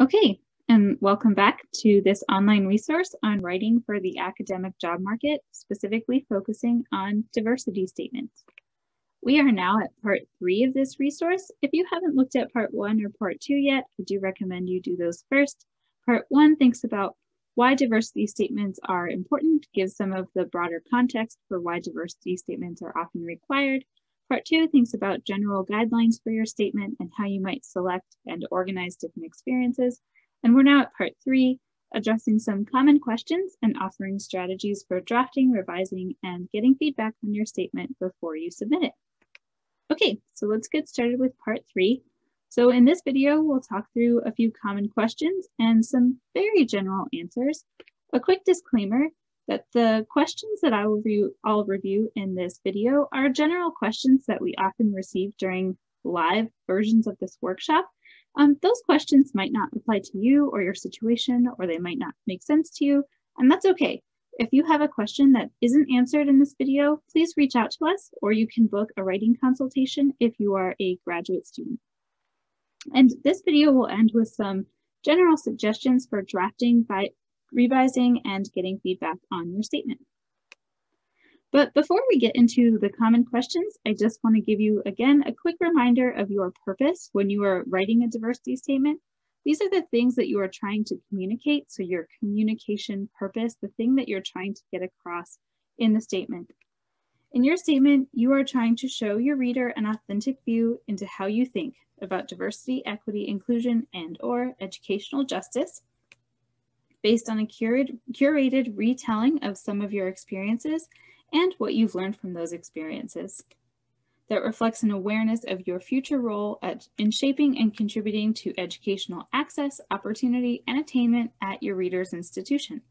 Okay, and welcome back to this online resource on writing for the academic job market, specifically focusing on diversity statements. We are now at part three of this resource. If you haven't looked at part one or part two yet, I do recommend you do those first. Part one thinks about why diversity statements are important, gives some of the broader context for why diversity statements are often required. Part two thinks about general guidelines for your statement and how you might select and organize different experiences. And we're now at part three, addressing some common questions and offering strategies for drafting, revising, and getting feedback on your statement before you submit it. Okay, so let's get started with part three. So in this video, we'll talk through a few common questions and some very general answers. A quick disclaimer that the questions that I will review, I'll review in this video are general questions that we often receive during live versions of this workshop. Um, those questions might not apply to you or your situation, or they might not make sense to you, and that's okay. If you have a question that isn't answered in this video, please reach out to us, or you can book a writing consultation if you are a graduate student. And this video will end with some general suggestions for drafting, by revising, and getting feedback on your statement. But before we get into the common questions, I just want to give you again a quick reminder of your purpose when you are writing a diversity statement. These are the things that you are trying to communicate. So your communication purpose, the thing that you're trying to get across in the statement. In your statement, you are trying to show your reader an authentic view into how you think about diversity, equity, inclusion, and or educational justice based on a curated, curated retelling of some of your experiences and what you've learned from those experiences that reflects an awareness of your future role at, in shaping and contributing to educational access, opportunity, and attainment at your reader's institution.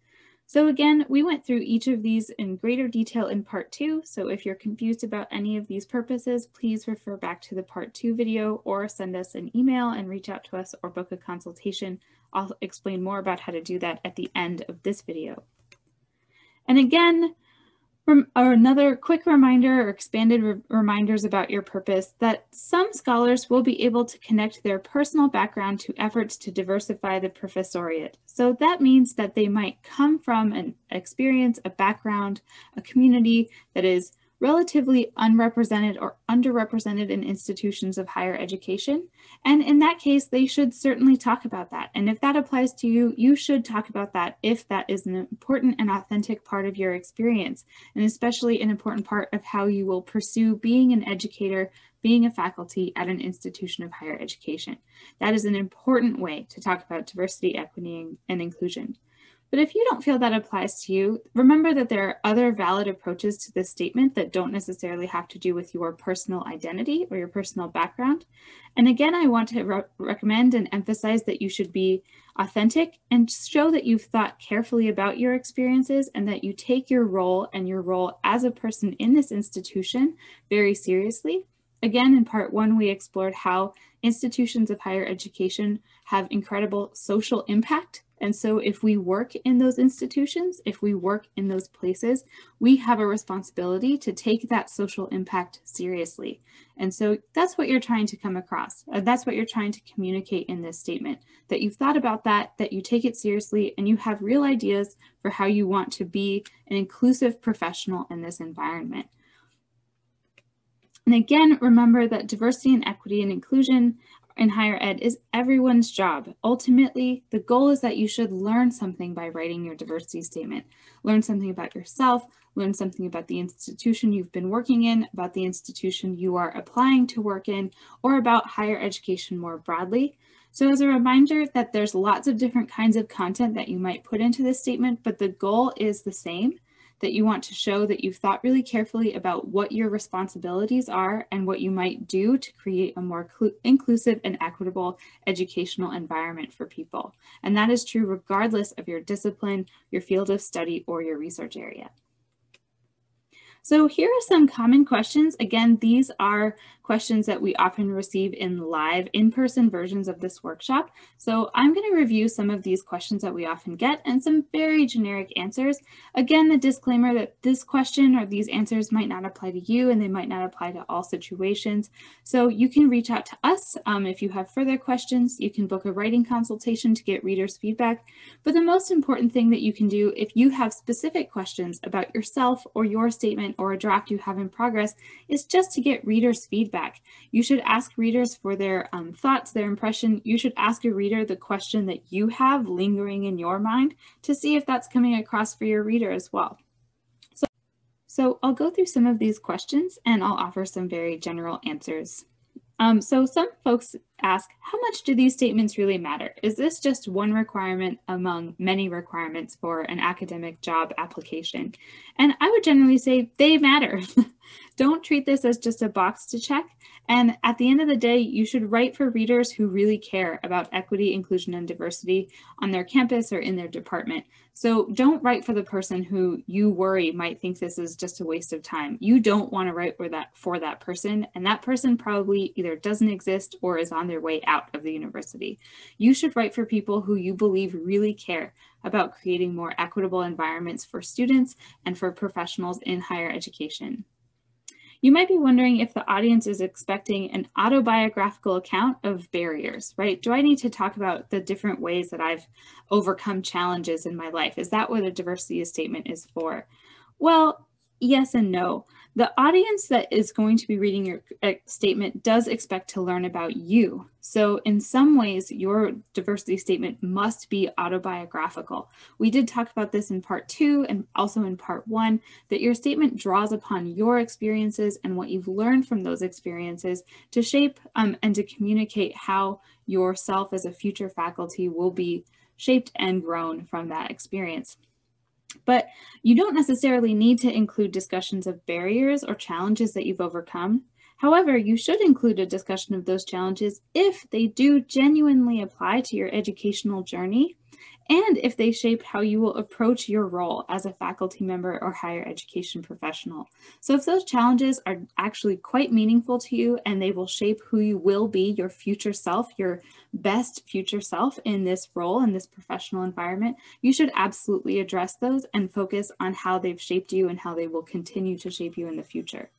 So again, we went through each of these in greater detail in part two. So if you're confused about any of these purposes, please refer back to the part two video or send us an email and reach out to us or book a consultation. I'll explain more about how to do that at the end of this video. And again, or another quick reminder or expanded re reminders about your purpose that some scholars will be able to connect their personal background to efforts to diversify the professoriate. So that means that they might come from an experience, a background, a community that is relatively unrepresented or underrepresented in institutions of higher education. And in that case, they should certainly talk about that. And if that applies to you, you should talk about that if that is an important and authentic part of your experience, and especially an important part of how you will pursue being an educator, being a faculty at an institution of higher education. That is an important way to talk about diversity, equity, and inclusion. But if you don't feel that applies to you, remember that there are other valid approaches to this statement that don't necessarily have to do with your personal identity or your personal background. And again, I want to re recommend and emphasize that you should be authentic and show that you've thought carefully about your experiences and that you take your role and your role as a person in this institution very seriously. Again, in part one, we explored how institutions of higher education have incredible social impact and so if we work in those institutions, if we work in those places, we have a responsibility to take that social impact seriously. And so that's what you're trying to come across. Uh, that's what you're trying to communicate in this statement, that you've thought about that, that you take it seriously, and you have real ideas for how you want to be an inclusive professional in this environment. And again, remember that diversity and equity and inclusion in higher ed is everyone's job. Ultimately, the goal is that you should learn something by writing your diversity statement. Learn something about yourself, learn something about the institution you've been working in, about the institution you are applying to work in, or about higher education more broadly. So as a reminder that there's lots of different kinds of content that you might put into this statement, but the goal is the same that you want to show that you've thought really carefully about what your responsibilities are and what you might do to create a more inclusive and equitable educational environment for people. And that is true regardless of your discipline, your field of study, or your research area. So here are some common questions. Again, these are questions that we often receive in live in-person versions of this workshop. So I'm going to review some of these questions that we often get and some very generic answers. Again, the disclaimer that this question or these answers might not apply to you and they might not apply to all situations. So you can reach out to us um, if you have further questions. You can book a writing consultation to get readers feedback. But the most important thing that you can do if you have specific questions about yourself or your statement or a draft you have in progress is just to get readers feedback. You should ask readers for their um, thoughts, their impression. You should ask a reader the question that you have lingering in your mind to see if that's coming across for your reader as well. So, so I'll go through some of these questions and I'll offer some very general answers. Um, so some folks ask, how much do these statements really matter? Is this just one requirement among many requirements for an academic job application? And I would generally say they matter. Don't treat this as just a box to check. And at the end of the day, you should write for readers who really care about equity, inclusion, and diversity on their campus or in their department. So don't write for the person who you worry might think this is just a waste of time. You don't want to write for that for that person, and that person probably either doesn't exist or is on their way out of the university. You should write for people who you believe really care about creating more equitable environments for students and for professionals in higher education. You might be wondering if the audience is expecting an autobiographical account of barriers, right? Do I need to talk about the different ways that I've overcome challenges in my life? Is that what a diversity statement is for? Well, yes and no. The audience that is going to be reading your uh, statement does expect to learn about you. So in some ways, your diversity statement must be autobiographical. We did talk about this in part two and also in part one, that your statement draws upon your experiences and what you've learned from those experiences to shape um, and to communicate how yourself as a future faculty will be shaped and grown from that experience. But you don't necessarily need to include discussions of barriers or challenges that you've overcome. However, you should include a discussion of those challenges if they do genuinely apply to your educational journey and if they shape how you will approach your role as a faculty member or higher education professional. So if those challenges are actually quite meaningful to you and they will shape who you will be, your future self, your best future self in this role, in this professional environment, you should absolutely address those and focus on how they've shaped you and how they will continue to shape you in the future.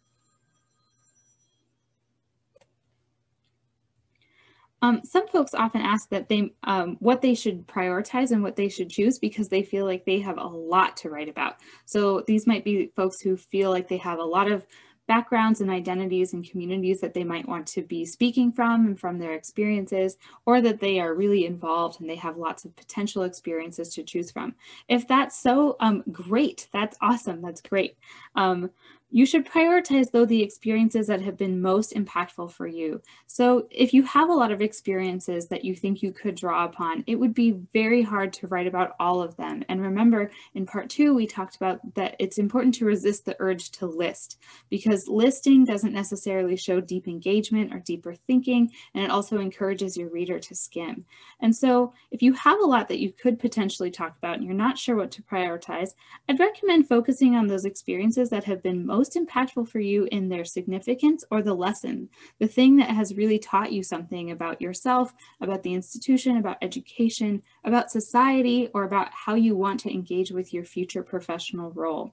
Um, some folks often ask that they um, what they should prioritize and what they should choose because they feel like they have a lot to write about. So these might be folks who feel like they have a lot of backgrounds and identities and communities that they might want to be speaking from and from their experiences, or that they are really involved and they have lots of potential experiences to choose from. If that's so, um, great, that's awesome, that's great. Um, you should prioritize, though, the experiences that have been most impactful for you. So if you have a lot of experiences that you think you could draw upon, it would be very hard to write about all of them. And remember, in part two, we talked about that it's important to resist the urge to list because listing doesn't necessarily show deep engagement or deeper thinking, and it also encourages your reader to skim. And so if you have a lot that you could potentially talk about and you're not sure what to prioritize, I'd recommend focusing on those experiences that have been most most impactful for you in their significance or the lesson, the thing that has really taught you something about yourself, about the institution, about education, about society, or about how you want to engage with your future professional role.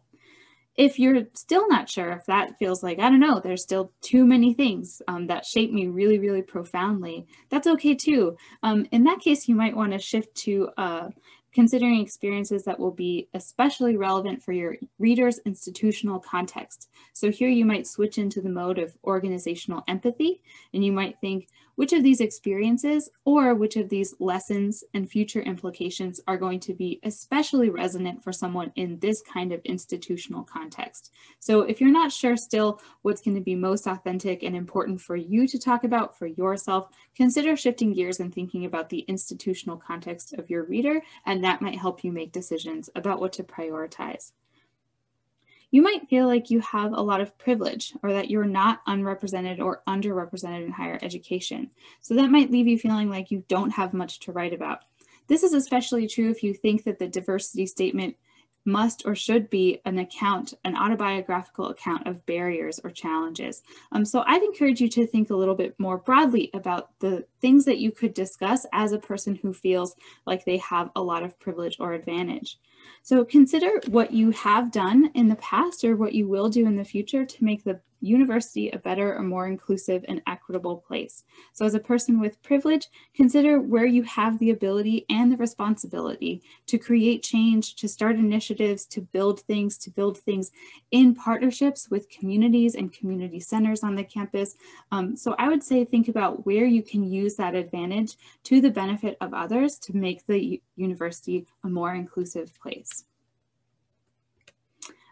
If you're still not sure, if that feels like, I don't know, there's still too many things um, that shape me really, really profoundly, that's okay too. Um, in that case, you might want to shift to uh, considering experiences that will be especially relevant for your reader's institutional context. So here you might switch into the mode of organizational empathy, and you might think, which of these experiences or which of these lessons and future implications are going to be especially resonant for someone in this kind of institutional context. So if you're not sure still what's going to be most authentic and important for you to talk about for yourself, consider shifting gears and thinking about the institutional context of your reader, and that might help you make decisions about what to prioritize you might feel like you have a lot of privilege or that you're not unrepresented or underrepresented in higher education. So that might leave you feeling like you don't have much to write about. This is especially true if you think that the diversity statement must or should be an account, an autobiographical account of barriers or challenges. Um, so I'd encourage you to think a little bit more broadly about the things that you could discuss as a person who feels like they have a lot of privilege or advantage. So consider what you have done in the past or what you will do in the future to make the university a better or more inclusive and equitable place. So as a person with privilege, consider where you have the ability and the responsibility to create change, to start initiatives, to build things, to build things in partnerships with communities and community centers on the campus. Um, so I would say think about where you can use that advantage to the benefit of others to make the university a more inclusive place.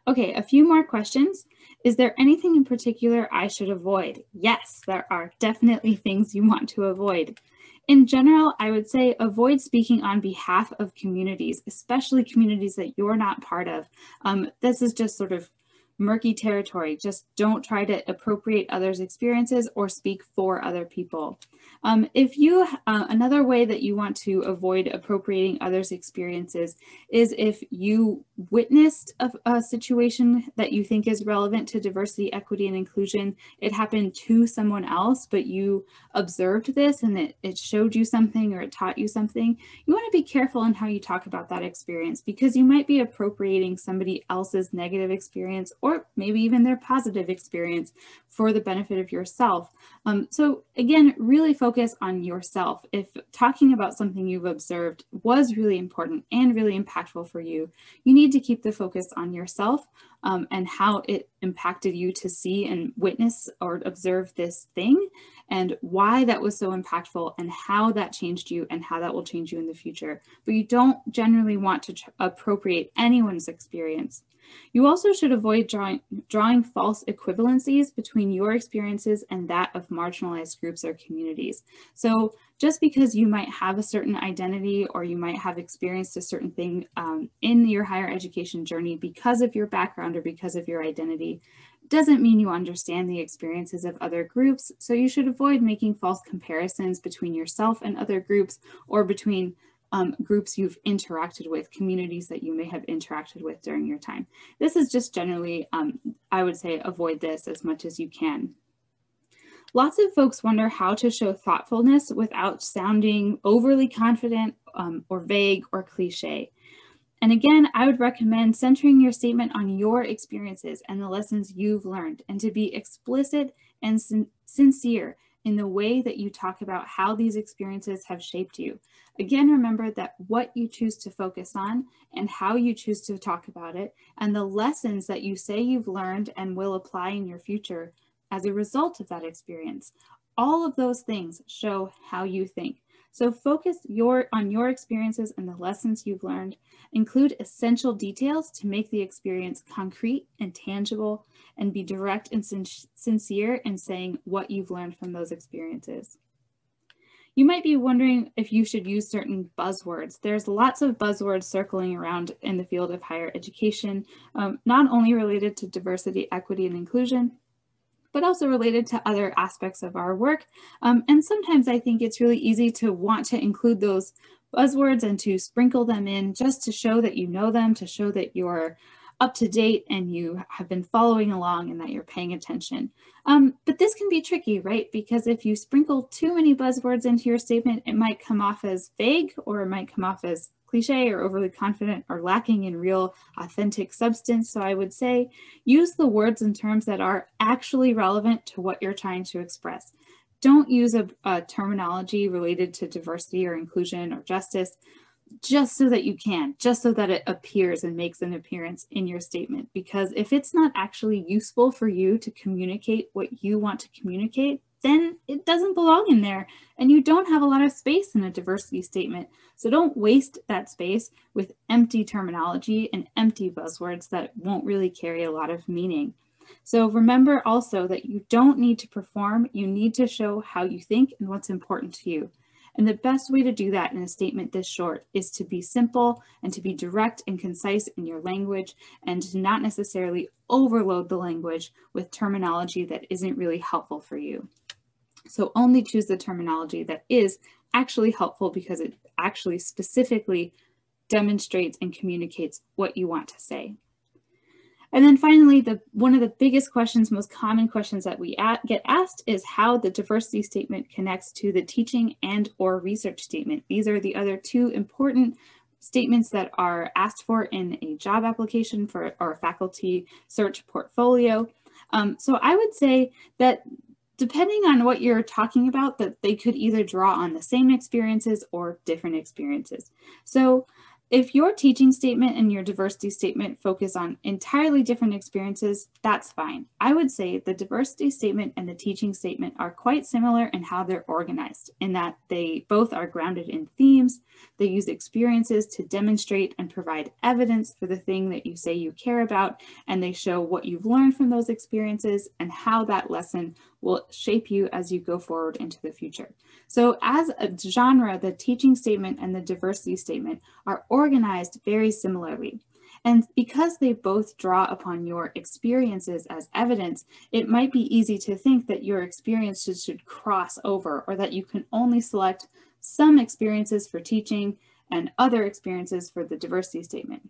Okay, a few more questions. Is there anything in particular I should avoid? Yes, there are definitely things you want to avoid. In general, I would say avoid speaking on behalf of communities, especially communities that you're not part of. Um, this is just sort of murky territory. Just don't try to appropriate others' experiences or speak for other people. Um, if you, uh, another way that you want to avoid appropriating others' experiences is if you witnessed a, a, situation that you think is relevant to diversity, equity, and inclusion, it happened to someone else, but you observed this and it, it showed you something or it taught you something, you want to be careful in how you talk about that experience because you might be appropriating somebody else's negative experience or maybe even their positive experience for the benefit of yourself. Um, so again, really focus on yourself. If talking about something you've observed was really important and really impactful for you, you need to keep the focus on yourself um, and how it impacted you to see and witness or observe this thing and why that was so impactful and how that changed you and how that will change you in the future. But you don't generally want to appropriate anyone's experience. You also should avoid drawing, drawing false equivalencies between your experiences and that of marginalized groups or communities. So just because you might have a certain identity or you might have experienced a certain thing um, in your higher education journey because of your background or because of your identity, doesn't mean you understand the experiences of other groups, so you should avoid making false comparisons between yourself and other groups or between um, groups you've interacted with, communities that you may have interacted with during your time. This is just generally, um, I would say, avoid this as much as you can. Lots of folks wonder how to show thoughtfulness without sounding overly confident um, or vague or cliche. And again, I would recommend centering your statement on your experiences and the lessons you've learned and to be explicit and sin sincere in the way that you talk about how these experiences have shaped you. Again, remember that what you choose to focus on and how you choose to talk about it and the lessons that you say you've learned and will apply in your future as a result of that experience. All of those things show how you think. So focus your, on your experiences and the lessons you've learned. Include essential details to make the experience concrete and tangible and be direct and sin sincere in saying what you've learned from those experiences. You might be wondering if you should use certain buzzwords. There's lots of buzzwords circling around in the field of higher education, um, not only related to diversity, equity, and inclusion, but also related to other aspects of our work. Um, and sometimes I think it's really easy to want to include those buzzwords and to sprinkle them in just to show that you know them, to show that you're up to date and you have been following along and that you're paying attention. Um, but this can be tricky, right? Because if you sprinkle too many buzzwords into your statement, it might come off as vague or it might come off as cliche or overly confident or lacking in real authentic substance. So I would say use the words and terms that are actually relevant to what you're trying to express. Don't use a, a terminology related to diversity or inclusion or justice just so that you can, just so that it appears and makes an appearance in your statement. Because if it's not actually useful for you to communicate what you want to communicate, then it doesn't belong in there and you don't have a lot of space in a diversity statement. So don't waste that space with empty terminology and empty buzzwords that won't really carry a lot of meaning. So remember also that you don't need to perform, you need to show how you think and what's important to you. And the best way to do that in a statement this short is to be simple and to be direct and concise in your language and to not necessarily overload the language with terminology that isn't really helpful for you. So only choose the terminology that is actually helpful because it actually specifically demonstrates and communicates what you want to say. And then finally, the one of the biggest questions, most common questions that we at, get asked is how the diversity statement connects to the teaching and or research statement. These are the other two important statements that are asked for in a job application for or faculty search portfolio. Um, so I would say that depending on what you're talking about, that they could either draw on the same experiences or different experiences. So if your teaching statement and your diversity statement focus on entirely different experiences, that's fine. I would say the diversity statement and the teaching statement are quite similar in how they're organized, in that they both are grounded in themes, they use experiences to demonstrate and provide evidence for the thing that you say you care about, and they show what you've learned from those experiences and how that lesson will shape you as you go forward into the future. So as a genre, the teaching statement and the diversity statement are organized very similarly. And because they both draw upon your experiences as evidence, it might be easy to think that your experiences should cross over or that you can only select some experiences for teaching and other experiences for the diversity statement.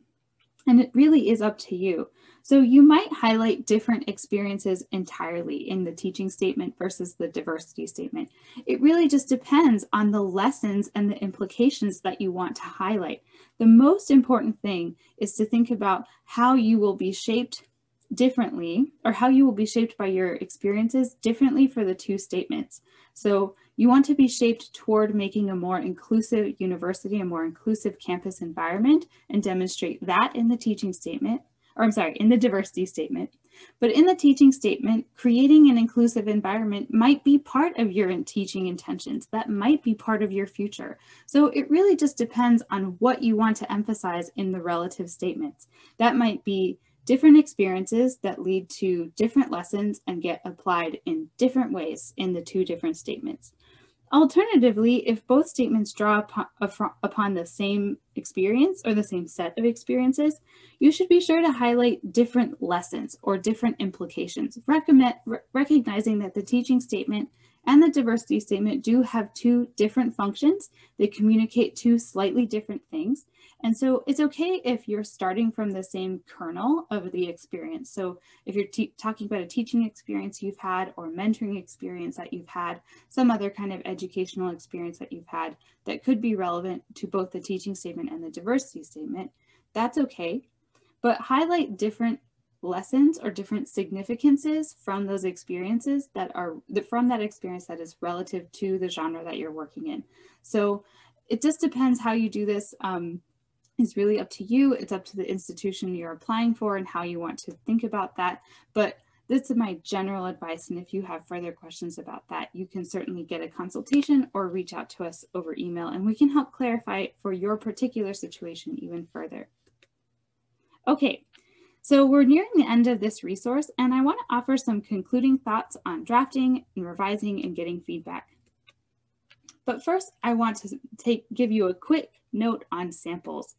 And it really is up to you. So you might highlight different experiences entirely in the teaching statement versus the diversity statement. It really just depends on the lessons and the implications that you want to highlight. The most important thing is to think about how you will be shaped differently or how you will be shaped by your experiences differently for the two statements. So you want to be shaped toward making a more inclusive university, a more inclusive campus environment and demonstrate that in the teaching statement or I'm sorry, in the diversity statement. But in the teaching statement, creating an inclusive environment might be part of your teaching intentions. That might be part of your future. So it really just depends on what you want to emphasize in the relative statements. That might be different experiences that lead to different lessons and get applied in different ways in the two different statements. Alternatively, if both statements draw upon, upon, the same experience or the same set of experiences, you should be sure to highlight different lessons or different implications, recognizing that the teaching statement and the diversity statement do have two different functions. They communicate two slightly different things. And so it's okay if you're starting from the same kernel of the experience. So if you're talking about a teaching experience you've had or mentoring experience that you've had, some other kind of educational experience that you've had that could be relevant to both the teaching statement and the diversity statement, that's okay. But highlight different lessons or different significances from those experiences that are from that experience that is relative to the genre that you're working in. So it just depends how you do this. Um, it's really up to you. It's up to the institution you're applying for and how you want to think about that. But this is my general advice. And if you have further questions about that, you can certainly get a consultation or reach out to us over email and we can help clarify for your particular situation even further. Okay, so we're nearing the end of this resource and I want to offer some concluding thoughts on drafting and revising and getting feedback. But first, I want to take give you a quick note on samples.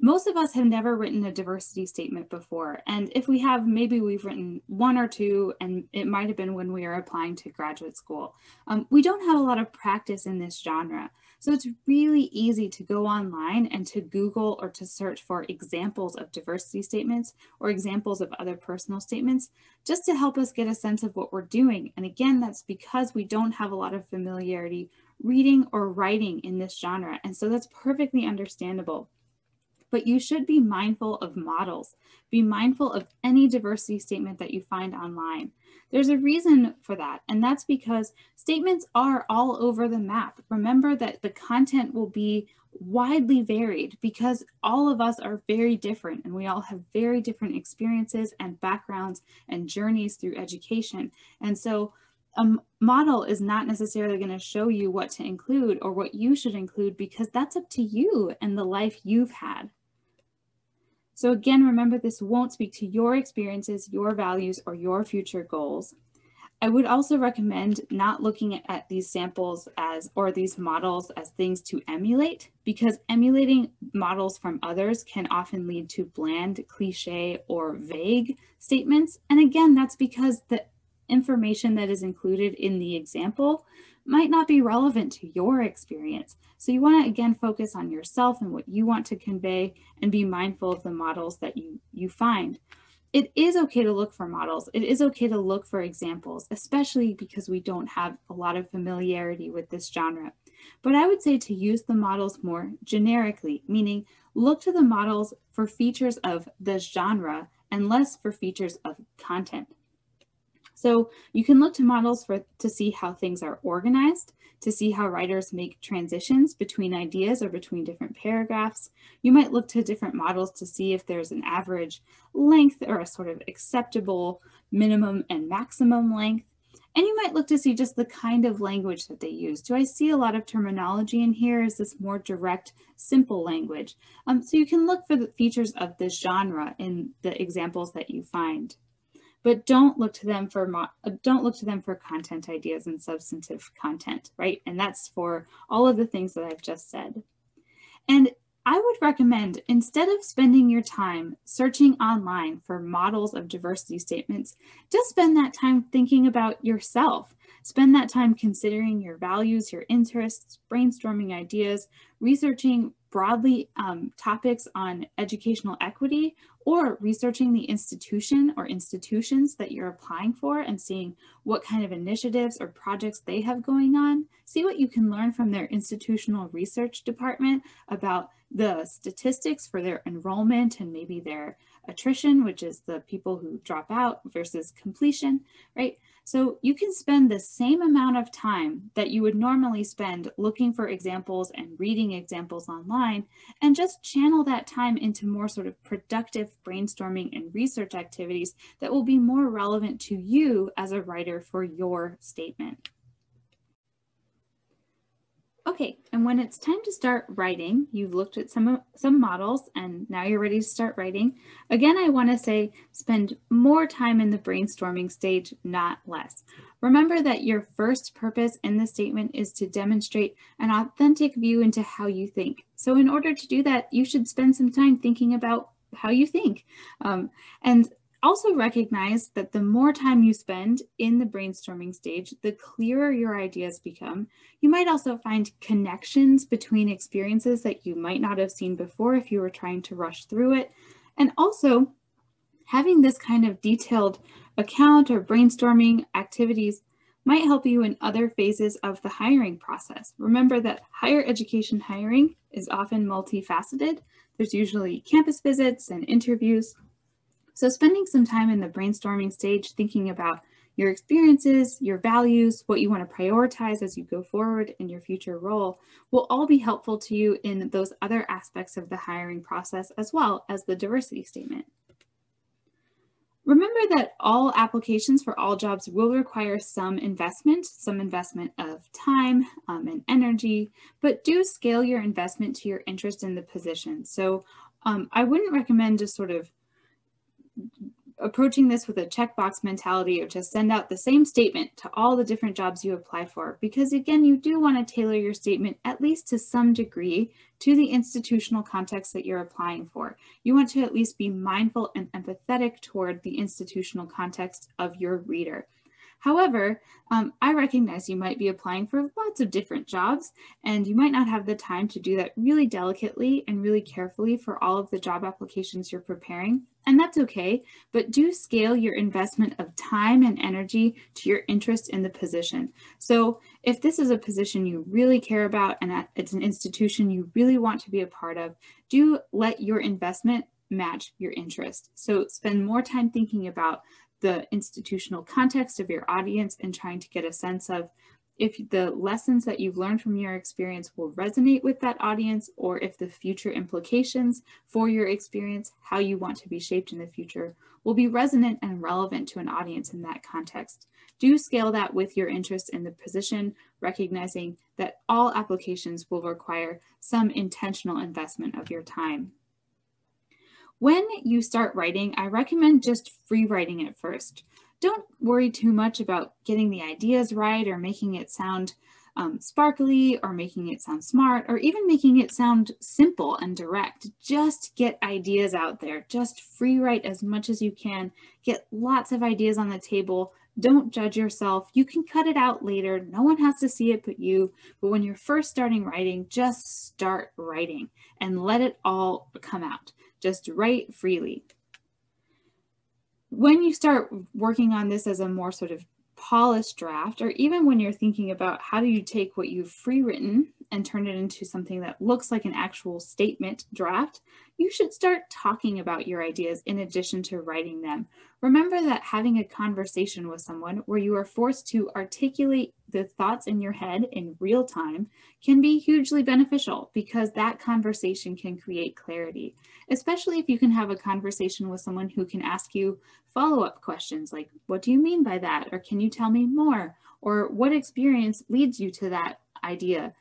Most of us have never written a diversity statement before, and if we have, maybe we've written one or two, and it might have been when we are applying to graduate school. Um, we don't have a lot of practice in this genre. So it's really easy to go online and to Google or to search for examples of diversity statements or examples of other personal statements just to help us get a sense of what we're doing. And again, that's because we don't have a lot of familiarity reading or writing in this genre. And so that's perfectly understandable but you should be mindful of models. Be mindful of any diversity statement that you find online. There's a reason for that, and that's because statements are all over the map. Remember that the content will be widely varied because all of us are very different and we all have very different experiences and backgrounds and journeys through education. And so a model is not necessarily going to show you what to include or what you should include because that's up to you and the life you've had. So again, remember this won't speak to your experiences, your values, or your future goals. I would also recommend not looking at these samples as, or these models as things to emulate, because emulating models from others can often lead to bland, cliche, or vague statements. And again, that's because the information that is included in the example might not be relevant to your experience. So you want to again focus on yourself and what you want to convey and be mindful of the models that you, you find. It is okay to look for models. It is okay to look for examples, especially because we don't have a lot of familiarity with this genre. But I would say to use the models more generically, meaning look to the models for features of the genre and less for features of content. So you can look to models for to see how things are organized, to see how writers make transitions between ideas or between different paragraphs. You might look to different models to see if there's an average length or a sort of acceptable minimum and maximum length. And you might look to see just the kind of language that they use. Do I see a lot of terminology in here? Is this more direct, simple language? Um, so you can look for the features of this genre in the examples that you find but don't look to them for uh, don't look to them for content ideas and substantive content, right? And that's for all of the things that I've just said. And I would recommend instead of spending your time searching online for models of diversity statements, just spend that time thinking about yourself. Spend that time considering your values, your interests, brainstorming ideas, researching broadly um, topics on educational equity or researching the institution or institutions that you're applying for and seeing what kind of initiatives or projects they have going on. See what you can learn from their institutional research department about the statistics for their enrollment and maybe their attrition, which is the people who drop out versus completion, right? So you can spend the same amount of time that you would normally spend looking for examples and reading examples online and just channel that time into more sort of productive brainstorming and research activities that will be more relevant to you as a writer for your statement. Okay, and when it's time to start writing, you've looked at some, some models and now you're ready to start writing. Again, I wanna say spend more time in the brainstorming stage, not less. Remember that your first purpose in the statement is to demonstrate an authentic view into how you think. So in order to do that, you should spend some time thinking about how you think. Um, and also recognize that the more time you spend in the brainstorming stage, the clearer your ideas become. You might also find connections between experiences that you might not have seen before if you were trying to rush through it. And also, having this kind of detailed account or brainstorming activities might help you in other phases of the hiring process. Remember that higher education hiring is often multifaceted. There's usually campus visits and interviews, so spending some time in the brainstorming stage, thinking about your experiences, your values, what you want to prioritize as you go forward in your future role will all be helpful to you in those other aspects of the hiring process as well as the diversity statement. Remember that all applications for all jobs will require some investment, some investment of time um, and energy, but do scale your investment to your interest in the position. So um, I wouldn't recommend just sort of approaching this with a checkbox mentality of just send out the same statement to all the different jobs you apply for. Because again, you do want to tailor your statement at least to some degree to the institutional context that you're applying for. You want to at least be mindful and empathetic toward the institutional context of your reader. However, um, I recognize you might be applying for lots of different jobs and you might not have the time to do that really delicately and really carefully for all of the job applications you're preparing. And that's okay, but do scale your investment of time and energy to your interest in the position. So if this is a position you really care about and it's an institution you really want to be a part of, do let your investment match your interest. So spend more time thinking about the institutional context of your audience and trying to get a sense of if the lessons that you've learned from your experience will resonate with that audience or if the future implications for your experience, how you want to be shaped in the future, will be resonant and relevant to an audience in that context. Do scale that with your interest in the position, recognizing that all applications will require some intentional investment of your time. When you start writing, I recommend just free writing it first. Don't worry too much about getting the ideas right or making it sound um, sparkly or making it sound smart or even making it sound simple and direct. Just get ideas out there. Just free write as much as you can. Get lots of ideas on the table. Don't judge yourself. You can cut it out later. No one has to see it but you. But when you're first starting writing, just start writing and let it all come out. Just write freely. When you start working on this as a more sort of polished draft, or even when you're thinking about how do you take what you've free written and turn it into something that looks like an actual statement draft, you should start talking about your ideas in addition to writing them. Remember that having a conversation with someone where you are forced to articulate the thoughts in your head in real time can be hugely beneficial because that conversation can create clarity, especially if you can have a conversation with someone who can ask you follow-up questions like, what do you mean by that? Or can you tell me more? Or what experience leads you to that idea?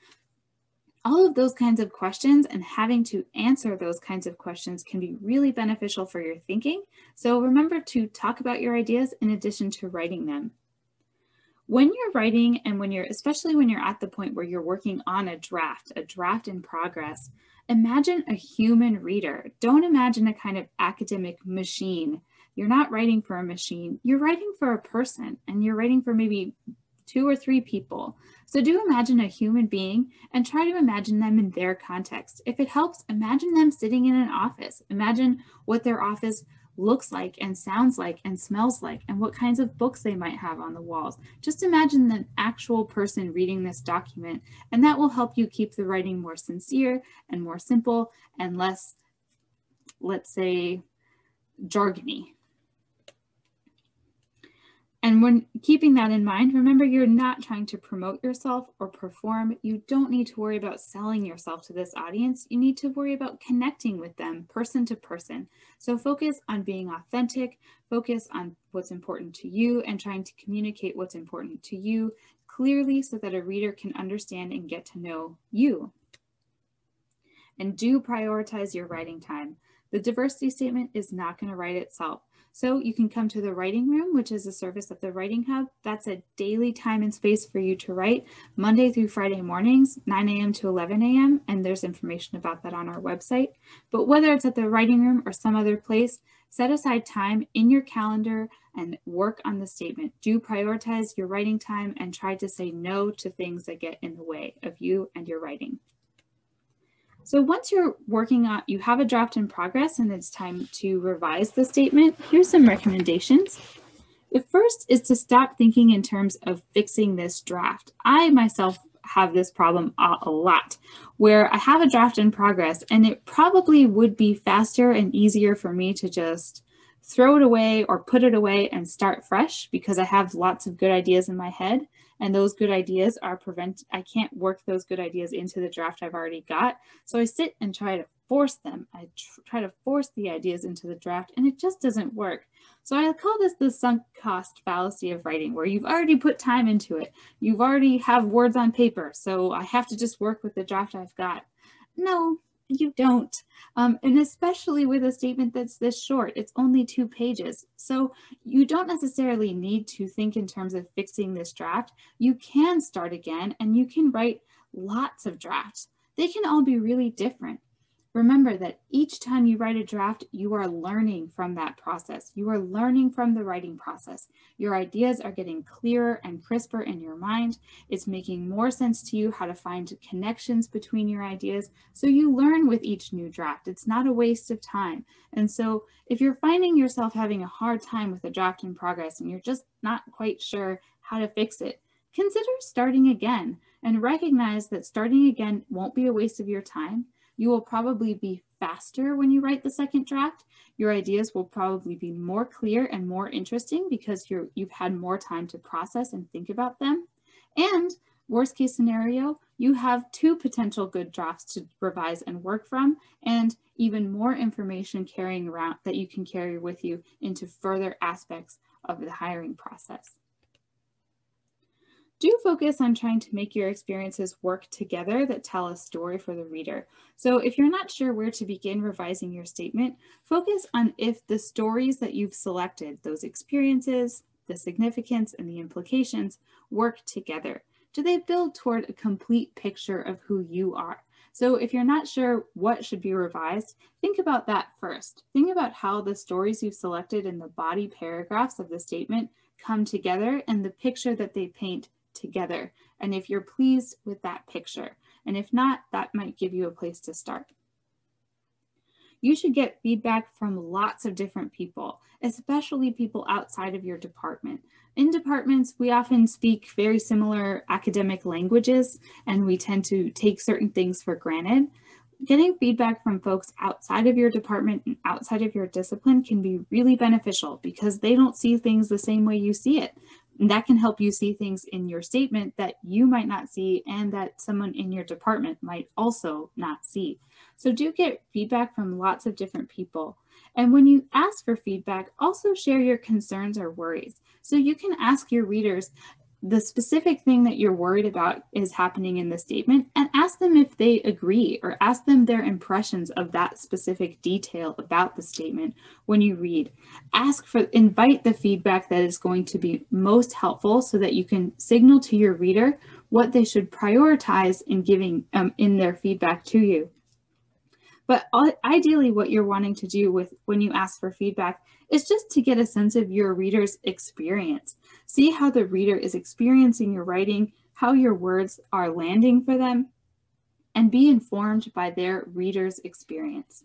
All of those kinds of questions and having to answer those kinds of questions can be really beneficial for your thinking. So remember to talk about your ideas in addition to writing them. When you're writing and when you're, especially when you're at the point where you're working on a draft, a draft in progress, imagine a human reader. Don't imagine a kind of academic machine. You're not writing for a machine, you're writing for a person and you're writing for maybe two or three people. So do imagine a human being and try to imagine them in their context. If it helps, imagine them sitting in an office. Imagine what their office looks like and sounds like and smells like and what kinds of books they might have on the walls. Just imagine the actual person reading this document and that will help you keep the writing more sincere and more simple and less, let's say, jargony. And when keeping that in mind, remember you're not trying to promote yourself or perform. You don't need to worry about selling yourself to this audience. You need to worry about connecting with them person to person. So focus on being authentic, focus on what's important to you and trying to communicate what's important to you clearly so that a reader can understand and get to know you. And do prioritize your writing time. The diversity statement is not going to write itself. So you can come to the writing room, which is a service at the Writing Hub. That's a daily time and space for you to write Monday through Friday mornings, 9 a.m. to 11 a.m. And there's information about that on our website. But whether it's at the writing room or some other place, set aside time in your calendar and work on the statement. Do prioritize your writing time and try to say no to things that get in the way of you and your writing. So once you're working on, you have a draft in progress and it's time to revise the statement, here's some recommendations. The first is to stop thinking in terms of fixing this draft. I myself have this problem a, lot where I have a draft in progress and it probably would be faster and easier for me to just throw it away or put it away and start fresh because I have lots of good ideas in my head and those good ideas are prevent I can't work those good ideas into the draft I've already got. So I sit and try to force them. I tr try to force the ideas into the draft and it just doesn't work. So I call this the sunk cost fallacy of writing where you've already put time into it. You've already have words on paper. So I have to just work with the draft I've got. No, you don't. Um, and especially with a statement that's this short, it's only two pages. So you don't necessarily need to think in terms of fixing this draft. You can start again and you can write lots of drafts. They can all be really different. Remember that each time you write a draft, you are learning from that process. You are learning from the writing process. Your ideas are getting clearer and crisper in your mind. It's making more sense to you how to find connections between your ideas. So you learn with each new draft. It's not a waste of time. And so if you're finding yourself having a hard time with a draft in progress and you're just not quite sure how to fix it, consider starting again and recognize that starting again won't be a waste of your time you will probably be faster when you write the second draft. Your ideas will probably be more clear and more interesting because you're, you've had more time to process and think about them. And worst case scenario, you have two potential good drafts to revise and work from and even more information carrying around that you can carry with you into further aspects of the hiring process do focus on trying to make your experiences work together that tell a story for the reader. So if you're not sure where to begin revising your statement, focus on if the stories that you've selected, those experiences, the significance and the implications work together. Do they build toward a complete picture of who you are? So if you're not sure what should be revised, think about that first. Think about how the stories you've selected in the body paragraphs of the statement come together and the picture that they paint together. And if you're pleased with that picture, and if not, that might give you a place to start. You should get feedback from lots of different people, especially people outside of your department. In departments, we often speak very similar academic languages and we tend to take certain things for granted. Getting feedback from folks outside of your department and outside of your discipline can be really beneficial because they don't see things the same way you see it. And that can help you see things in your statement that you might not see and that someone in your department might also not see. So do get feedback from lots of different people. And when you ask for feedback, also share your concerns or worries. So you can ask your readers the specific thing that you're worried about is happening in the statement and ask them if they agree or ask them their impressions of that specific detail about the statement when you read. Ask for, invite the feedback that is going to be most helpful so that you can signal to your reader what they should prioritize in giving um, in their feedback to you. But ideally what you're wanting to do with when you ask for feedback is just to get a sense of your reader's experience. See how the reader is experiencing your writing, how your words are landing for them, and be informed by their reader's experience.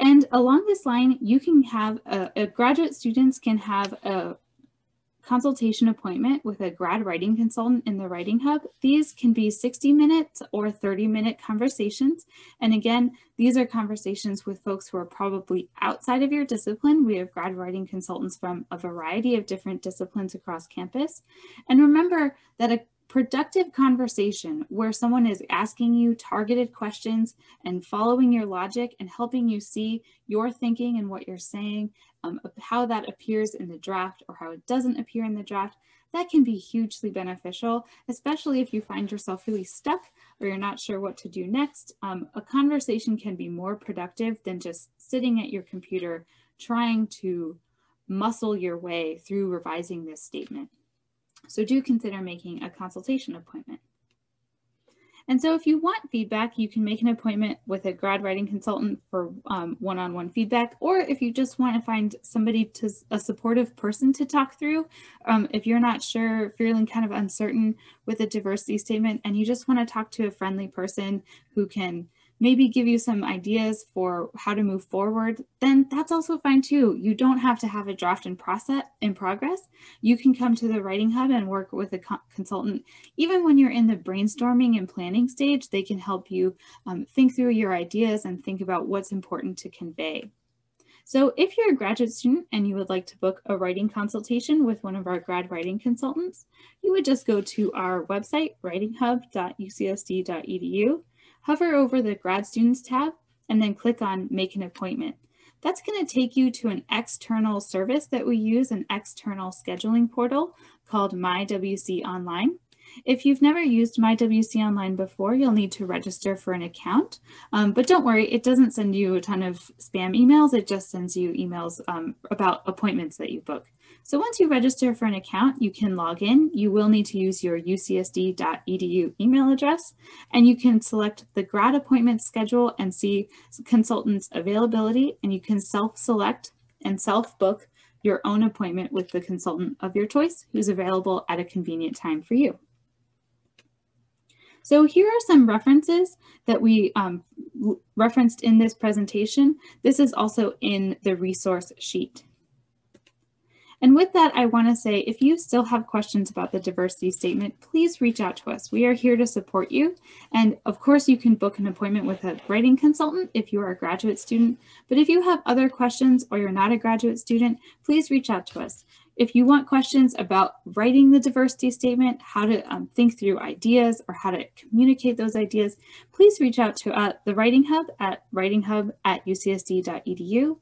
And along this line, you can have, a, a graduate students can have a consultation appointment with a grad writing consultant in the Writing Hub. These can be 60 minutes or 30 minute conversations. And again, these are conversations with folks who are probably outside of your discipline. We have grad writing consultants from a variety of different disciplines across campus. And remember that a productive conversation where someone is asking you targeted questions and following your logic and helping you see your thinking and what you're saying, um, how that appears in the draft or how it doesn't appear in the draft, that can be hugely beneficial, especially if you find yourself really stuck or you're not sure what to do next. Um, a conversation can be more productive than just sitting at your computer trying to muscle your way through revising this statement. So do consider making a consultation appointment. And so if you want feedback, you can make an appointment with a grad writing consultant for um, one-on-one -on -one feedback, or if you just want to find somebody to a supportive person to talk through, um, if you're not sure, feeling kind of uncertain with a diversity statement, and you just want to talk to a friendly person who can maybe give you some ideas for how to move forward, then that's also fine too. You don't have to have a draft in process in progress. You can come to the Writing Hub and work with a co consultant. Even when you're in the brainstorming and planning stage, they can help you um, think through your ideas and think about what's important to convey. So if you're a graduate student and you would like to book a writing consultation with one of our grad writing consultants, you would just go to our website, writinghub.ucsd.edu, hover over the Grad Students tab, and then click on Make an Appointment. That's going to take you to an external service that we use, an external scheduling portal called MyWC Online. If you've never used MyWC Online before, you'll need to register for an account. Um, but don't worry, it doesn't send you a ton of spam emails. It just sends you emails um, about appointments that you book. So once you register for an account, you can log in. You will need to use your ucsd.edu email address, and you can select the grad appointment schedule and see consultants availability, and you can self-select and self-book your own appointment with the consultant of your choice who's available at a convenient time for you. So here are some references that we um, referenced in this presentation. This is also in the resource sheet. And with that, I want to say if you still have questions about the diversity statement, please reach out to us. We are here to support you. And of course, you can book an appointment with a writing consultant if you are a graduate student. But if you have other questions or you're not a graduate student, please reach out to us. If you want questions about writing the diversity statement, how to um, think through ideas or how to communicate those ideas, please reach out to uh, the Writing Hub at writinghub at ucsd.edu.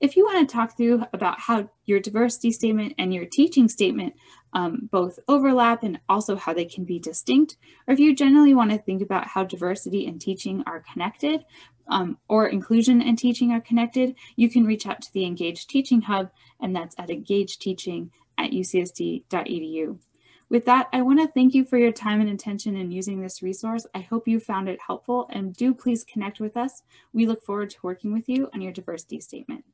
If you want to talk through about how your diversity statement and your teaching statement um, both overlap and also how they can be distinct, or if you generally want to think about how diversity and teaching are connected, um, or inclusion and teaching are connected, you can reach out to the Engaged Teaching Hub, and that's at engagedteaching at ucsd.edu. With that, I want to thank you for your time and attention in using this resource. I hope you found it helpful and do please connect with us. We look forward to working with you on your diversity statement.